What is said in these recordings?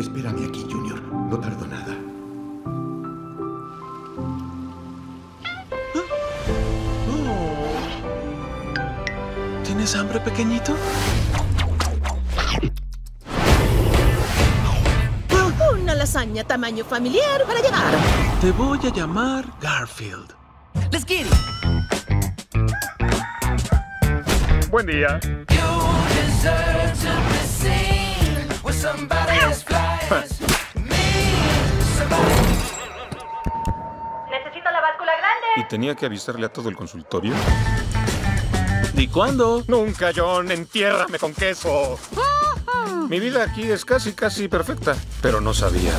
Espérame aquí, Junior. No tardo nada. ¿Tienes hambre, pequeñito? Una lasaña tamaño familiar para llevar. Te voy a llamar Garfield. Let's get it. Buen día. Necesito la báscula grande. ¿Y tenía que avisarle a todo el consultorio? ¿Y cuándo? Nunca, John. Entiérrame con queso. Mi vida aquí es casi, casi perfecta. Pero no sabía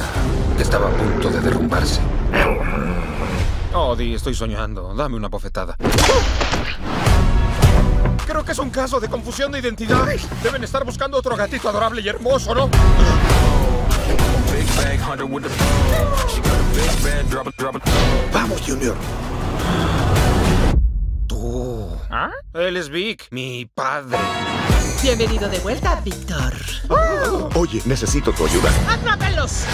que estaba a punto de derrumbarse. Oh, Di, estoy soñando. Dame una bofetada. Creo que es un caso de confusión de identidad. Deben estar buscando otro gatito adorable y hermoso, ¿no? Vamos, Junior. Tú. ¿Ah? Él es Vic, mi padre. Bienvenido de vuelta, Víctor. Oye, necesito tu ayuda. ¡Atrápenlos!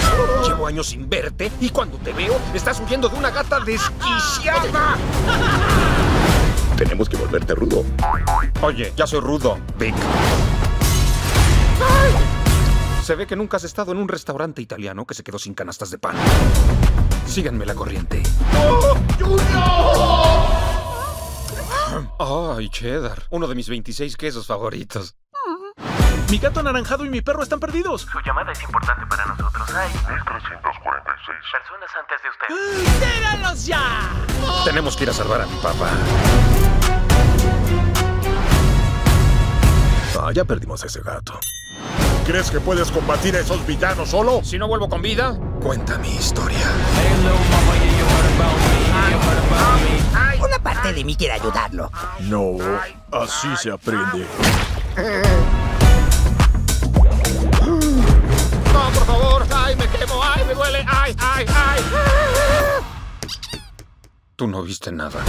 Llevo años sin verte y cuando te veo estás huyendo de una gata desquiciada. Tenemos que volverte rudo. Oye, ya soy rudo, Vic. Se ve que nunca has estado en un restaurante italiano que se quedó sin canastas de pan. Síganme la corriente. ¡Ay, cheddar! Uno de mis 26 quesos favoritos. Mi gato anaranjado y mi perro están perdidos. Su llamada es importante para nosotros. Hay 1346 personas antes de usted. ¡Tíralos ya! Tenemos que ir a salvar a mi papá. Ah, ya perdimos a ese gato. ¿Crees que puedes combatir a esos villanos solo? Si no vuelvo con vida, cuenta mi historia. Una parte de mí quiere ayudarlo. No, así se aprende. ¡No, por favor! ¡Ay, me quemo! ¡Ay, me duele! ¡Ay, ay, ay! Tú no viste nada.